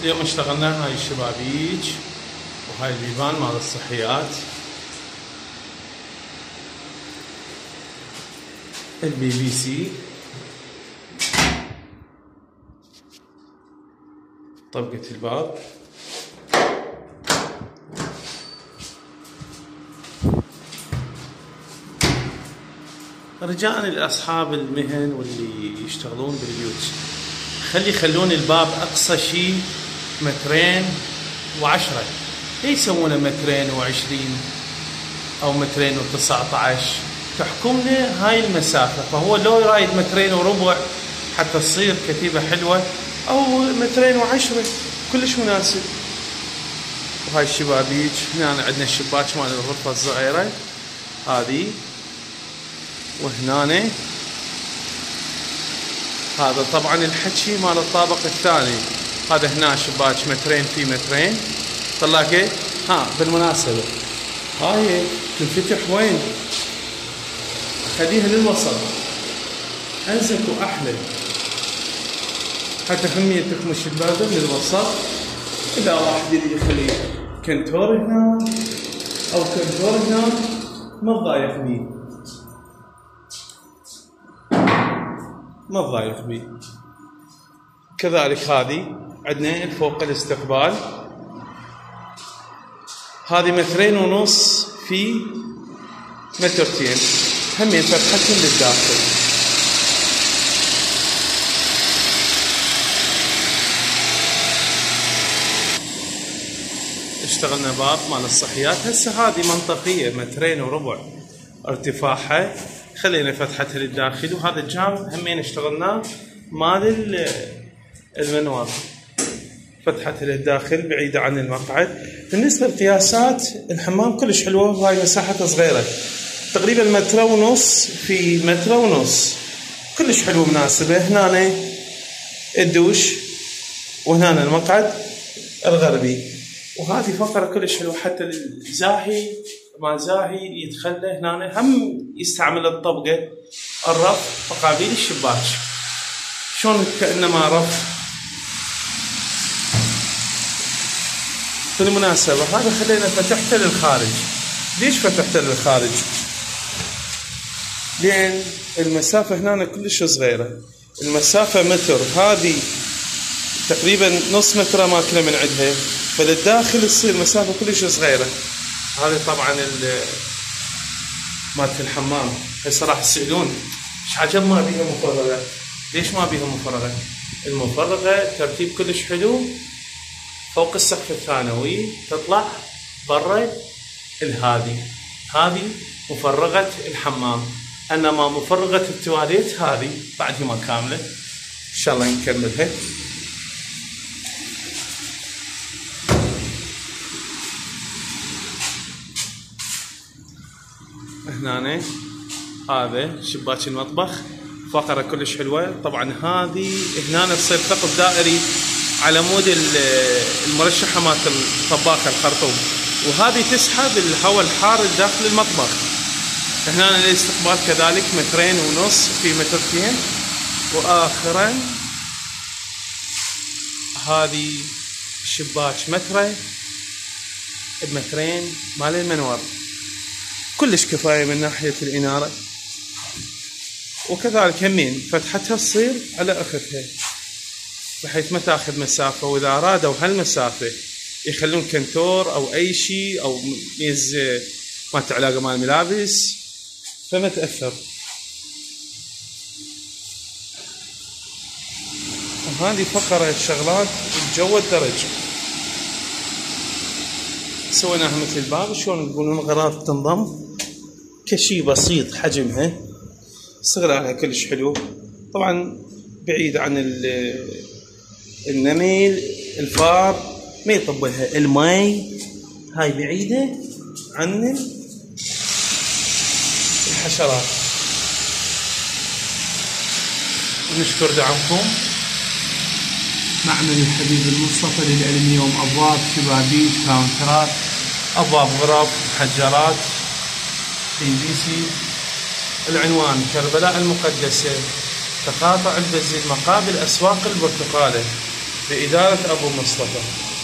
اليوم اشتغلنا هاي الشبابيك وهاي البيبان مال الصحيات. ال PVC. طبقة الباب. رجاء لاصحاب المهن واللي يشتغلون بالبيوت. خلي يخلون الباب أقصى شيء مترين وعشرة. ليش يسوونه مترين وعشرين أو مترين وتسعة عشر تحكمنا هاي المسافة. فهو لو رايد مترين وربع حتى تصير كتيبة حلوة أو مترين وعشرة كلش مناسب. وهاي الشبابيك هنا عندنا الشباك مال الغرفة الصغيرة. هذه. وهنا هذا طبعا الحكي مال الطابق الثاني. هذا هنا شباك مترين في مترين. طلع كيف ها بالمناسبة. هاي تنفتح وين؟ خليها للوسط انزك واحلى حتى همية تكمش الباب للوسط إذا واحد يريد يخلي كنتور هنا أو كنتور هنا ما تضايق بيه ما تضايق بيه كذلك هذه. عندنا فوق الاستقبال. هذه مترين ونص في مترتين همين فتحتهم للداخل. اشتغلنا باب مال الصحيات. هسه هذه منطقية مترين وربع ارتفاعها. خلينا فتحتها للداخل وهذا الجانب همين اشتغلناه مال المنوال. فتحتها للداخل بعيدة عن المقعد. بالنسبة للقياسات الحمام كلش حلوة وهاي مساحته صغيرة. تقريبا متر ونص في متر ونص. كلش حلو مناسبة. هنا الدوش وهنا المقعد الغربي. وهذه فقرة كلش حلوة. حتى الزاهي ما زاهي يدخل هنا هم يستعمل الطبقة الرف مقابل الشباك. شلون كأنما رف؟ بالمناسبة هذا خلينا فتحته للخارج. ليش فتحته للخارج؟ لأن المسافة هنا كلش صغيرة. المسافة متر. هذه تقريبا نص متر ماكلة من عندها فللداخل تصير مسافة كلش صغيرة. هذه طبعا مالت الحمام. هسه راح تسألون. إيش عجب ما بيها مفرغة؟ ليش ما بيها مفرغة؟ المفرغة ترتيب كلش حلو. فوق السقف الثانوي تطلع برا الهادي. هذه مفرغة الحمام. انما مفرغة التواليت هذه بعدها ما كاملة. إن شاء الله نكملها هنا هذا شباك المطبخ. فقرة كلش حلوة. طبعا هذه هنا تصير ثقب دائري. على مود المرشحة مالت الطباخة الخرطوم. وهذه تسحب الهواء الحار داخل المطبخ. هنا الاستقبال كذلك مترين ونص في مترتين. واخرا هذه شباك مترة بمترين مال المنور. كلش كفاية من ناحية الإنارة. وكذلك همين فتحتها تصير على اختها بحيث ما تاخذ مسافة وإذا أرادوا هالمسافة يخلون كنتور أو أي شيء أو ميز ما علاقة مال الملابس فما تأثر. وهذه فقرة شغلات بجو الدرج سويناها مثل الباب شلون يقولون الغراض تنضم؟ كلش بسيط حجمها استغلالها كلش حلو. طبعا بعيد عن النمل الفار ما يطبلها الماي هاي بعيدة عن الحشرات. نشكر دعمكم. معنا الحبيب المصطفى للألمنيوم أبواب شبابيك كاونترات أبواب غرف محجرات PVC العنوان كربلاء المقدسة. تقاطع البزيل مقابل أسواق البرتقالة. بإدارة أبو مصطفى.